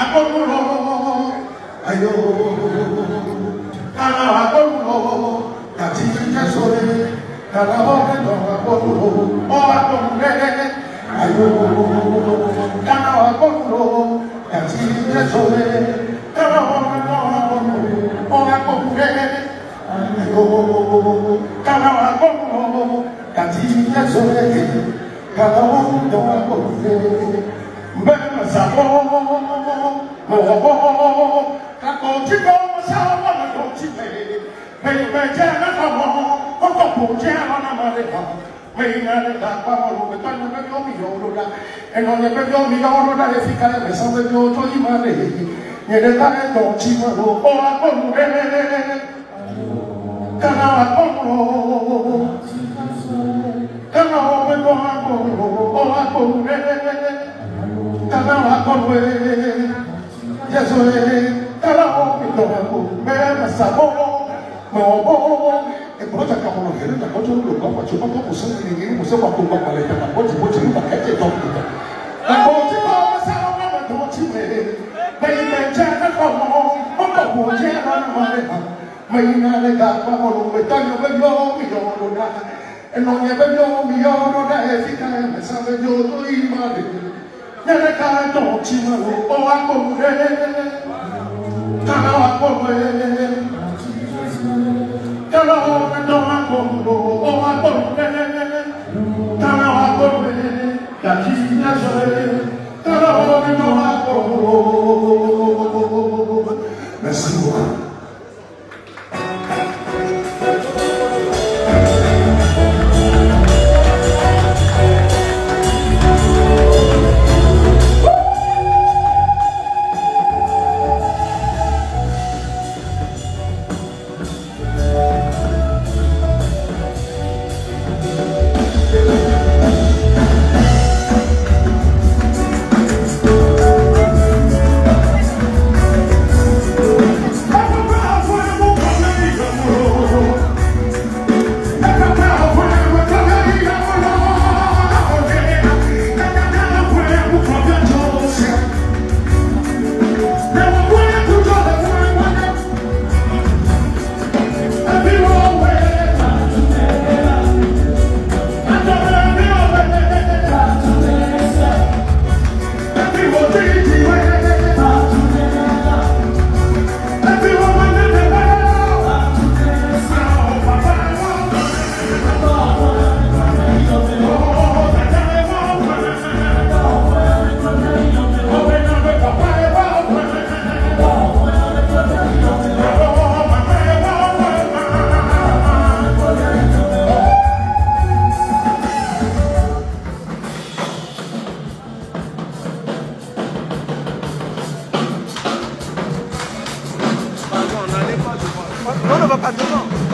agbóhùnlọ ayọ̀ kàrà agbóhùnlọ àti kẹsọrẹ kàrà ọgbẹdọ agbóhùnlọ ọ agbóhùnlẹ ayọ̀ mbɛnba sabɔ mɔgɔ kakɔ kana wa kɔnkɔn kana wa ló wá kó ó wá kó wé kálá wá kó wé yẹsọ yẹ kálá wọ ìtọ̀ ẹ̀kọ́ mẹ́rẹ́ mẹ́sà bọ́ mẹ́ wọ́n bọ́ ẹ̀kọ́ ta kàwọn ọ̀hẹ́rẹ́ ta kọ́tọ́ ló kọ́ pàtó kọ́tọ́ kò sẹ́yìn ní ìyẹn mọ̀sẹ́ wà kó gbà pàlẹ́ ìtàn àbọ̀tì bó ti rí bàkẹ́ tẹ̀ tọ́ ìtàn. ẹ̀kọ́ ti kọ́ ọ̀sẹ̀ ọ̀gá mẹ́tọ́ ti mẹ́ lẹ́yìn mẹ́jẹ́ ẹ̀kọ́ mọ́ ọ̀gá kò jẹ́ ẹ̀rọ mọ́ ẹ̀ka mẹ́yìn náà lẹ́ka pàmò ɛna ɔnyɛ bɛ nyɛ ɔmo yɛ ɔno na ɛfi ka yɛ mɛsa bɛ nyɛ ɔno yi ma de nyɛ ne ka dɔn ɔkyi ma wo ɔwa kɔ mu dɛ kana wa kɔ mu dɛ kana wa dɔ wa kɔ mu dɛ ɔwa kɔ mu dɛ kana wa kɔ mu dɛ yati nyɛ sɔrɔ yɛ. 너는 봐, 봐, 너는.